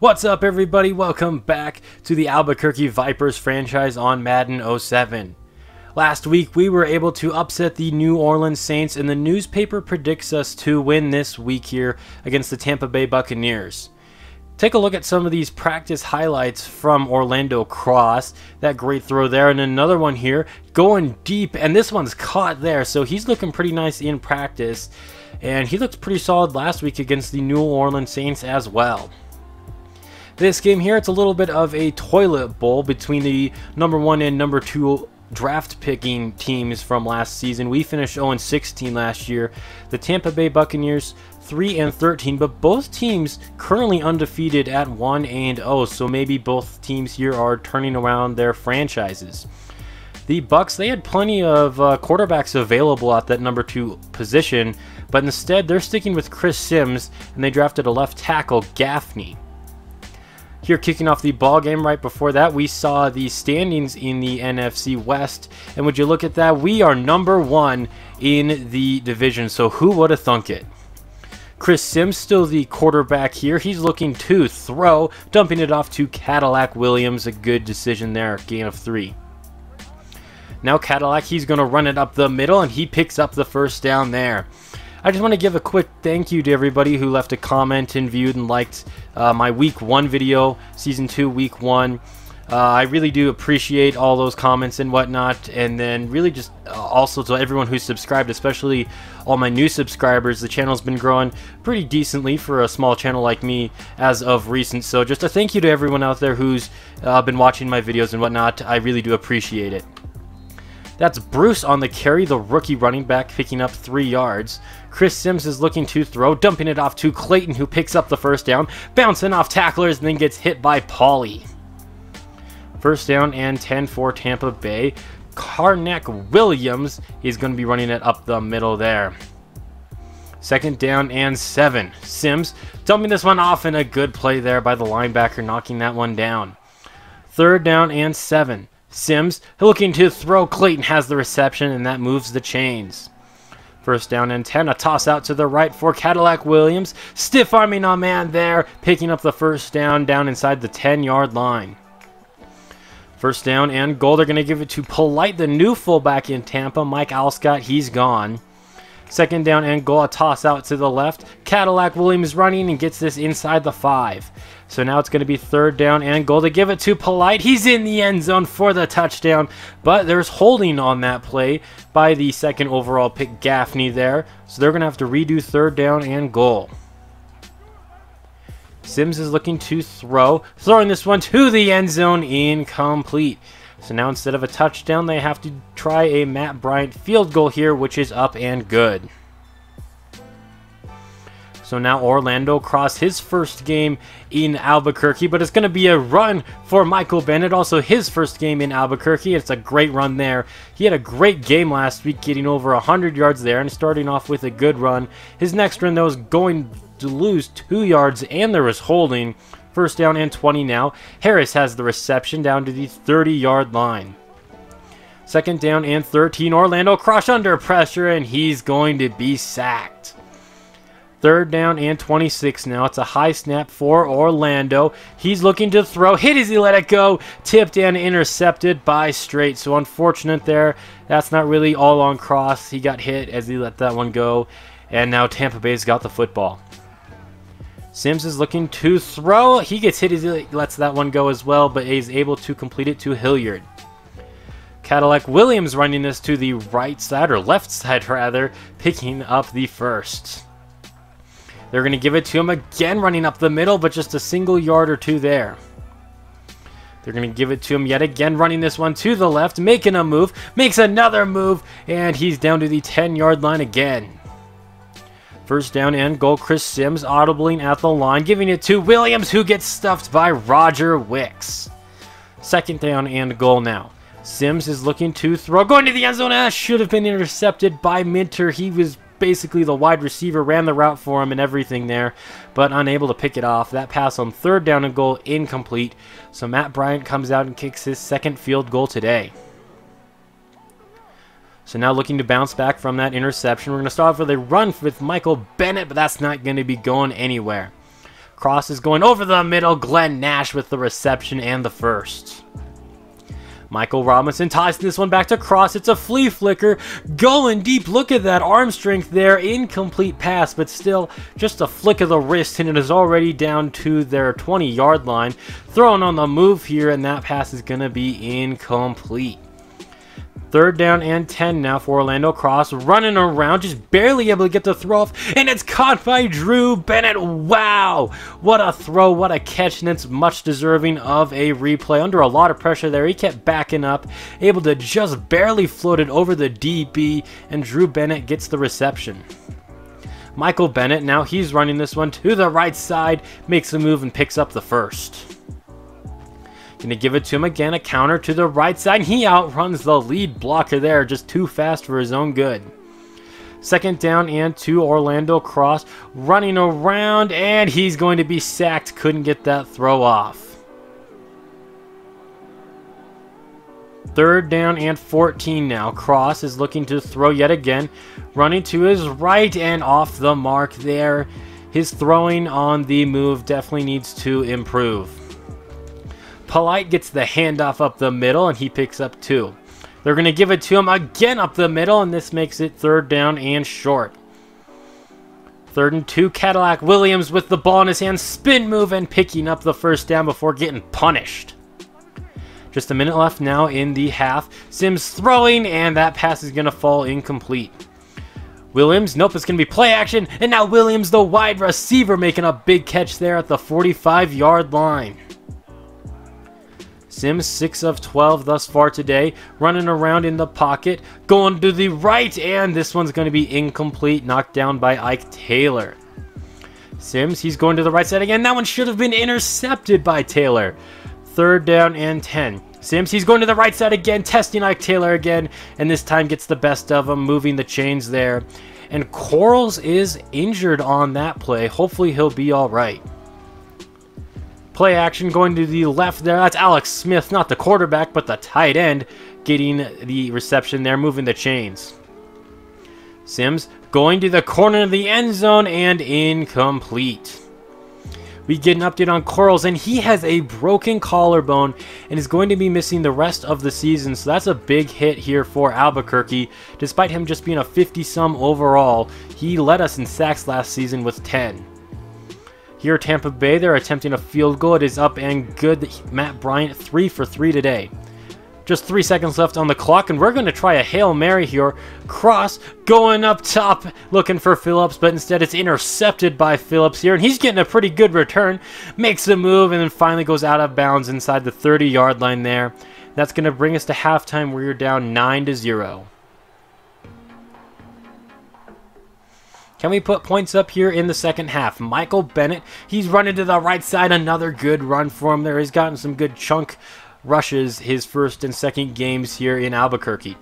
What's up, everybody? Welcome back to the Albuquerque Vipers franchise on Madden 07. Last week, we were able to upset the New Orleans Saints, and the newspaper predicts us to win this week here against the Tampa Bay Buccaneers. Take a look at some of these practice highlights from Orlando Cross. That great throw there, and another one here going deep, and this one's caught there, so he's looking pretty nice in practice. And he looked pretty solid last week against the New Orleans Saints as well. This game here, it's a little bit of a toilet bowl between the number one and number two draft picking teams from last season. We finished 0-16 last year. The Tampa Bay Buccaneers 3 and 13, but both teams currently undefeated at 1 and 0. So maybe both teams here are turning around their franchises. The Bucks they had plenty of uh, quarterbacks available at that number 2 position, but instead they're sticking with Chris Sims and they drafted a left tackle Gaffney. Here, kicking off the ball game right before that, we saw the standings in the NFC West. And would you look at that? We are number one in the division. So who would have thunk it? Chris Sims still the quarterback here. He's looking to throw, dumping it off to Cadillac Williams. A good decision there, gain of three. Now Cadillac, he's going to run it up the middle, and he picks up the first down there. I just want to give a quick thank you to everybody who left a comment and viewed and liked uh, my week one video, season two, week one. Uh, I really do appreciate all those comments and whatnot, and then really just uh, also to everyone who's subscribed, especially all my new subscribers. The channel's been growing pretty decently for a small channel like me as of recent. So just a thank you to everyone out there who's uh, been watching my videos and whatnot. I really do appreciate it. That's Bruce on the carry, the rookie running back, picking up three yards. Chris Sims is looking to throw, dumping it off to Clayton, who picks up the first down, bouncing off tacklers, and then gets hit by Paulie. First down and 10 for Tampa Bay. Cadillac Williams is going to be running it up the middle there. Second down and seven. Sims dumping this one off in a good play there by the linebacker, knocking that one down. Third down and seven. Sims looking to throw. Clayton has the reception, and that moves the chains. First down and 10. A toss out to the right for Cadillac Williams. Stiff arming a man there, picking up the first down down inside the 10 yard line. First down and goal. They're going to give it to Polite, the new fullback in Tampa. Mike Alstott, he's gone. Second down and goal. A toss out to the left. Cadillac Williams running and gets this inside the five. So now it's going to be third down and goal to give it to Polite. He's in the end zone for the touchdown, but there's holding on that play by the second overall pick, Gaffney, there. So they're going to have to redo third down and goal. Sims is looking to throw, throwing this one to the end zone, incomplete. So now instead of a touchdown, they have to try a Matt Bryant field goal here, which is up and good. So now Orlando cross his first game in Albuquerque, but it's going to be a run for Michael Bennett. Also his first game in Albuquerque. It's a great run there. He had a great game last week, getting over 100 yards there and starting off with a good run. His next run, though, is going to lose two yards, and there was holding. First down and 20 now. Harris has the reception down to the 30-yard line. Second down and 13. Orlando Cross under pressure, and he's going to be sacked. Third down and 26 now. It's a high snap for Orlando. He's looking to throw. Hit as he let it go. Tipped and intercepted by Straight. So unfortunate there. That's not really all on cross. He got hit as he let that one go. And now Tampa Bay's got the football. Sims is looking to throw. He gets hit he lets that one go as well, but he's able to complete it to Hilliard. Cadillac Williams running this to the right side, or left side rather, picking up the first. They're going to give it to him again, running up the middle, but just a single yard or two there. They're going to give it to him yet again, running this one to the left, making a move, makes another move, and he's down to the 10-yard line again. First down and goal, Chris Sims audibling at the line, giving it to Williams, who gets stuffed by Roger Wicks. Second down and goal now. Sims is looking to throw, going to the end zone, ah, should have been intercepted by Minter. He was basically the wide receiver ran the route for him and everything there, but unable to pick it off. That pass on third down and goal incomplete. So Matt Bryant comes out and kicks his second field goal today. So now looking to bounce back from that interception. We're going to start off with a run with Michael Bennett, but that's not going to be going anywhere. Cross is going over the middle. Glenn Nash with the reception and the first. Michael Robinson ties this one back to Cross. It's a flea flicker. Going deep. Look at that arm strength there. Incomplete pass, but still just a flick of the wrist, and it is already down to their 20 yard line. Throwing on the move here, and that pass is going to be incomplete. Third down and 10 now for Orlando Cross. Running around, just barely able to get the throw off. And it's caught by Drew Bennett. Wow! What a throw, what a catch. And it's much deserving of a replay. Under a lot of pressure there. He kept backing up. Able to just barely float it over the DB. And Drew Bennett gets the reception. Michael Bennett, now he's running this one to the right side. Makes a move and picks up the first. Gonna give it to him again, a counter to the right side. He outruns the lead blocker there, just too fast for his own good. Second down and two, Orlando Cross running around, and he's going to be sacked. Couldn't get that throw off. Third down and 14 now. Cross is looking to throw yet again. Running to his right and off the mark there. His throwing on the move definitely needs to improve. Polite gets the handoff up the middle, and he picks up two. They're going to give it to him again up the middle, and this makes it third down and short. Third and two, Cadillac Williams with the ball in his hand, spin move, and picking up the first down before getting punished. Just a minute left now in the half. Sims throwing, and that pass is going to fall incomplete. Williams, nope, it's going to be play action, and now Williams, the wide receiver, making a big catch there at the 45-yard line. Sims 6 of 12 thus far today, running around in the pocket, going to the right, and this one's going to be incomplete, knocked down by Ike Taylor. Sims, he's going to the right side again. That one should have been intercepted by Taylor. Third down and 10. Sims, he's going to the right side again, testing Ike Taylor again, and this time gets the best of him, moving the chains there. And Corals is injured on that play. Hopefully he'll be all right. Play action going to the left there. That's Alex Smith, not the quarterback, but the tight end, getting the reception there, moving the chains. Sims going to the corner of the end zone and incomplete. We get an update on Corals, and he has a broken collarbone and is going to be missing the rest of the season. So that's a big hit here for Albuquerque. Despite him just being a 50-some overall, he led us in sacks last season with 10. Here at Tampa Bay, they're attempting a field goal. It is up and good. Matt Bryant, 3 for 3 today. Just 3 seconds left on the clock, and we're going to try a Hail Mary here. Cross going up top, looking for Phillips, but instead it's intercepted by Phillips here, and he's getting a pretty good return. Makes a move, and then finally goes out of bounds inside the 30-yard line there. That's going to bring us to halftime where you're down 9 to 0. Can we put points up here in the second half? Michael Bennett, he's running to the right side. Another good run for him there. He's gotten some good chunk rushes his first and second games here in Albuquerque.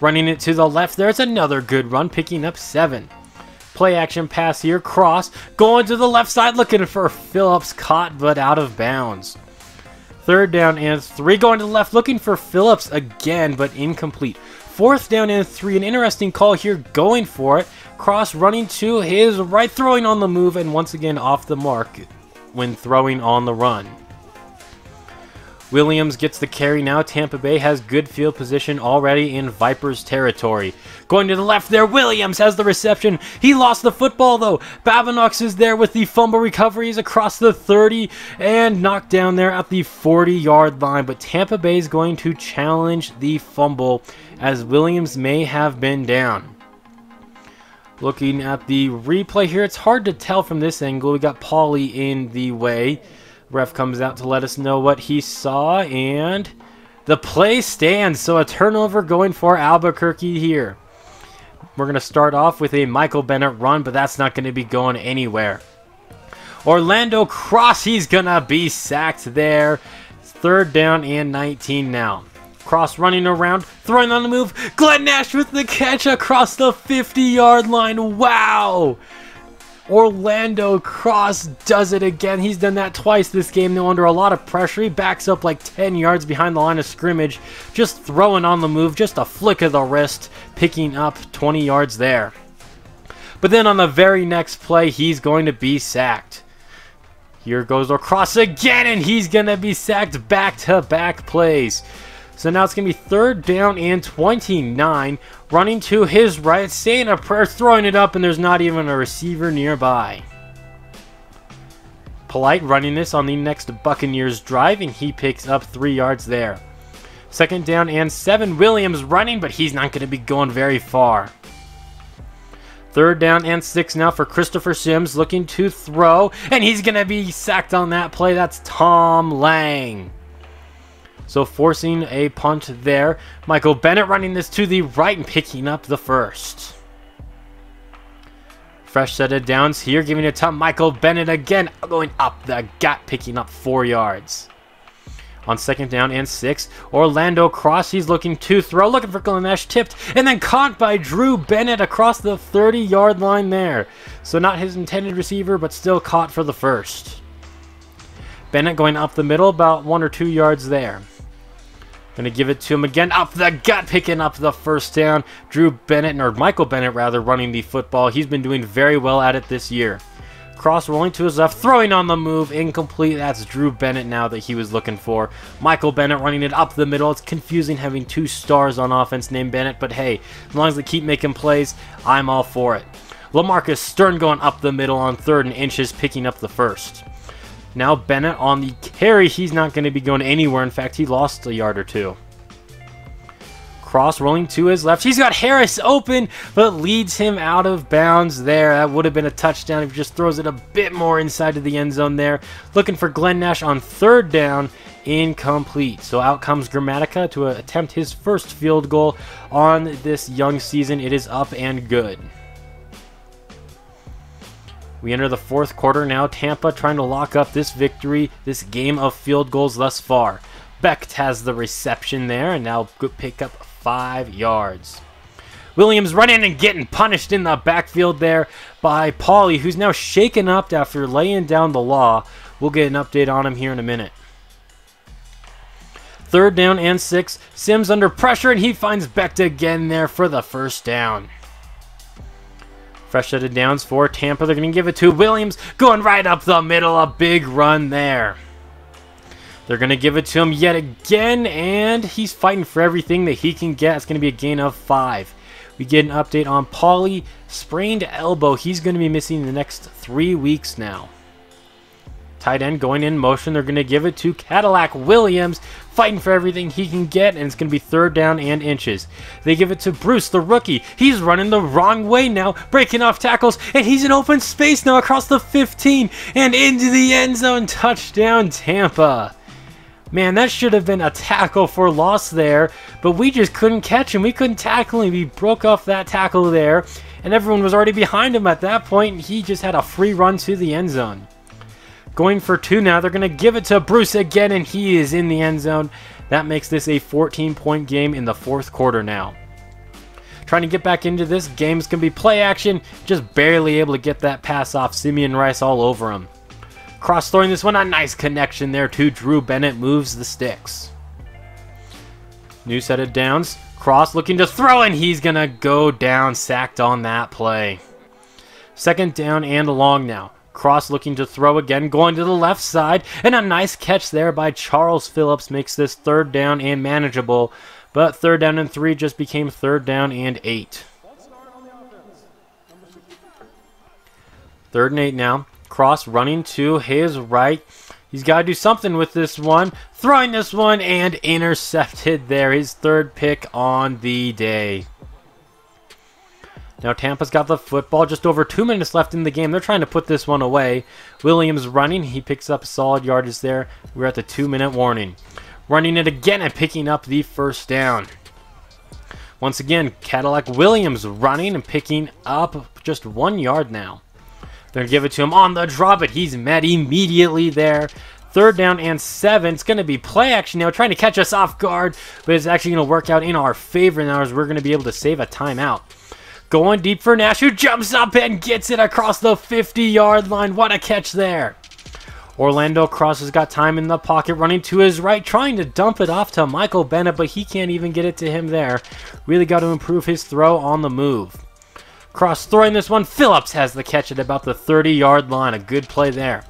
Running it to the left there's another good run, picking up seven. Play action pass here. Cross going to the left side, looking for Phillips. Caught but out of bounds. Third down and three going to the left, looking for Phillips again, but incomplete. Fourth down and three. An interesting call here, going for it. Cross running to his right, throwing on the move, and once again off the mark when throwing on the run. Williams gets the carry now. Tampa Bay has good field position already in Vipers territory. Going to the left there, Williams has the reception. He lost the football though. Babinox is there with the fumble recoveries across the 30 and knocked down there at the 40 yard line. But Tampa Bay is going to challenge the fumble as Williams may have been down. Looking at the replay here, it's hard to tell from this angle. We got Paulie in the way. Ref comes out to let us know what he saw, and the play stands. So a turnover going for Albuquerque here. We're going to start off with a Michael Bennett run, but that's not going to be going anywhere. Orlando Cross, he's going to be sacked there. Third down and 19 now. Cross running around, throwing on the move. Glenn Nash with the catch across the 50-yard line. Wow! Orlando Cross does it again. He's done that twice this game, though, under a lot of pressure. He backs up like 10 yards behind the line of scrimmage, just throwing on the move, just a flick of the wrist, picking up 20 yards there. But then on the very next play, he's going to be sacked. Here goes across again, and he's going to be sacked back-to-back -back plays. So now it's going to be third down and 29. Running to his right, saying a prayer, throwing it up, and there's not even a receiver nearby. Polite running this on the next Buccaneers drive, and he picks up three yards there. Second down and seven. Williams running, but he's not going to be going very far. Third down and six now for Christopher Sims looking to throw, and he's going to be sacked on that play. That's Tom Lang. So forcing a punt there. Michael Bennett running this to the right and picking up the first. Fresh set of downs here, giving it to Michael Bennett again, going up the gut, picking up four yards. On second down and six, Orlando Cross, he's looking to throw, looking for Glenn Nash, tipped, and then caught by Drew Bennett across the 30-yard line there. So not his intended receiver, but still caught for the first. Bennett going up the middle, about one or two yards there. Gonna give it to him again, up the gut, picking up the first down. Drew Bennett, or Michael Bennett rather, running the football. He's been doing very well at it this year. Cross rolling to his left, throwing on the move, incomplete. That's Drew Bennett now that he was looking for. Michael Bennett running it up the middle. It's confusing having two stars on offense named Bennett, but hey, as long as they keep making plays, I'm all for it. Lamarcus Stern going up the middle on third and inches, picking up the first. Now Bennett on the carry. He's not going to be going anywhere. In fact, he lost a yard or two. Cross rolling to his left. He's got Harris open, but leads him out of bounds there. That would have been a touchdown if he just throws it a bit more inside of the end zone there. Looking for Glenn Nash on third down. Incomplete. So out comes Gramatica to attempt his first field goal on this young season. It is up and good. We enter the fourth quarter now. Tampa trying to lock up this victory, this game of field goals thus far. Becht has the reception there and now pick up five yards. Williams running and getting punished in the backfield there by Pauly, who's now shaken up after laying down the law. We'll get an update on him here in a minute. Third down and six. Sims under pressure, and he finds Becht again there for the first down. Fresh set of downs for Tampa. They're going to give it to Williams. Going right up the middle. A big run there. They're going to give it to him yet again. And he's fighting for everything that he can get. It's going to be a gain of five. We get an update on Pauly. Sprained elbow. He's going to be missing the next three weeks now. Tight end going in motion. They're going to give it to Cadillac Williams, fighting for everything he can get, and it's going to be third down and inches. They give it to Bruce, the rookie. He's running the wrong way now, breaking off tackles, and he's in open space now across the 15 and into the end zone. Touchdown, Tampa. Man, that should have been a tackle for loss there, but we just couldn't catch him. We couldn't tackle him. He broke off that tackle there, and everyone was already behind him at that point, and he just had a free run to the end zone. Going for two now. They're going to give it to Bruce again, and he is in the end zone. That makes this a 14-point game in the fourth quarter now. Trying to get back into this game is going to be play action. Just barely able to get that pass off. Simeon Rice all over him. Cross throwing this one. A nice connection there to Drew Bennett. Moves the sticks. New set of downs. Cross looking to throw, and he's going to go down. Sacked on that play. Second down and long now. Cross looking to throw again, going to the left side, and a nice catch there by Charles Phillips makes this third down and manageable. But third down and three just became third down and eight. Third and eight now. Cross running to his right. He's got to do something with this one. Throwing this one and intercepted there. His third pick on the day. Now Tampa's got the football, just over two minutes left in the game. They're trying to put this one away. Williams running, he picks up solid yardage there. We're at the two minute warning. Running it again and picking up the first down. Once again, Cadillac Williams running and picking up just one yard now. They're going to give it to him on the drop, but he's met immediately there. Third down and seven. It's going to be play action now, trying to catch us off guard, but it's actually going to work out in our favor now as we're going to be able to save a timeout. Going deep for Nash, who jumps up and gets it across the 50-yard line. What a catch there. Orlando Cross has got time in the pocket, running to his right, trying to dump it off to Michael Bennett, but he can't even get it to him there. Really got to improve his throw on the move. Cross throwing this one. Phillips has the catch at about the 30-yard line. A good play there.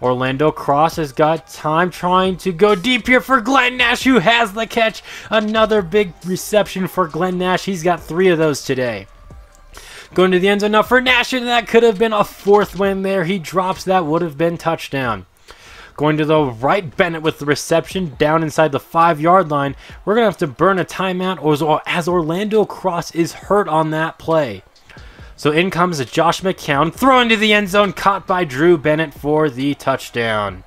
Orlando Cross has got time trying to go deep here for Glenn Nash, who has the catch. Another big reception for Glenn Nash. He's got three of those today. Going to the end zone now for Nash, and that could have been a fourth win there. He drops that, would have been touchdown. Going to the right, Bennett with the reception down inside the five yard line. We're going to have to burn a timeout as Orlando Cross is hurt on that play. So in comes Josh McCown, throw into the end zone, caught by Drew Bennett for the touchdown.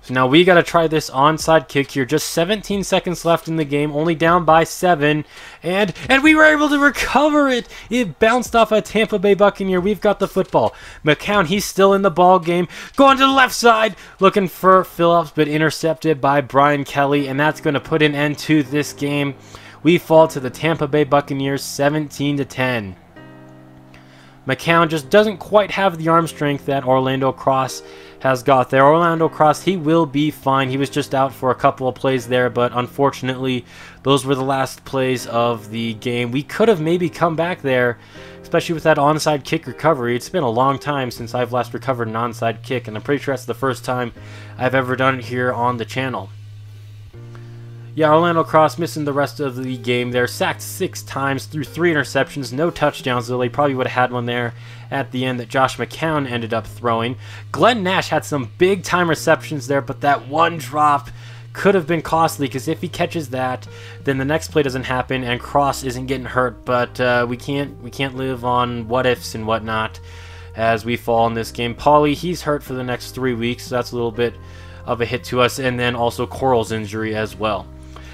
So now we got to try this onside kick here. Just 17 seconds left in the game, only down by 7. And and we were able to recover it. It bounced off a Tampa Bay Buccaneer. We've got the football. McCown, he's still in the ball game. Going to the left side, looking for Phillips, but intercepted by Brian Kelly. And that's going to put an end to this game we fall to the Tampa Bay Buccaneers 17 to 10. McCown just doesn't quite have the arm strength that Orlando Cross has got there. Orlando Cross, he will be fine. He was just out for a couple of plays there, but unfortunately, those were the last plays of the game. We could have maybe come back there, especially with that onside kick recovery. It's been a long time since I've last recovered an onside kick, and I'm pretty sure that's the first time I've ever done it here on the channel. Yeah, Orlando Cross missing the rest of the game there. Sacked six times, threw three interceptions, no touchdowns, though they probably would have had one there at the end that Josh McCown ended up throwing. Glenn Nash had some big time receptions there, but that one drop could have been costly because if he catches that, then the next play doesn't happen and Cross isn't getting hurt. But uh, we can't we can't live on what ifs and whatnot as we fall in this game. Paulie, he's hurt for the next three weeks, so that's a little bit of a hit to us, and then also Coral's injury as well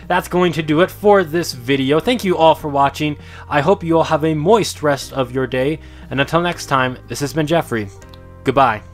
that's going to do it for this video. Thank you all for watching. I hope you all have a moist rest of your day. And until next time, this has been Jeffrey. Goodbye.